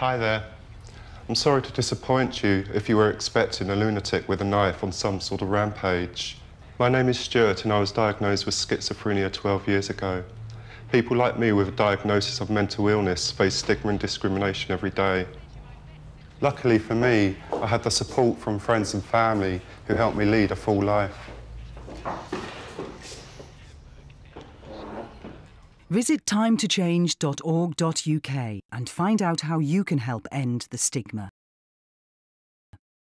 Hi there. I'm sorry to disappoint you if you were expecting a lunatic with a knife on some sort of rampage. My name is Stuart and I was diagnosed with schizophrenia 12 years ago. People like me with a diagnosis of mental illness face stigma and discrimination every day. Luckily for me, I had the support from friends and family who helped me lead a full life. Visit timetochange.org.uk and find out how you can help end the stigma.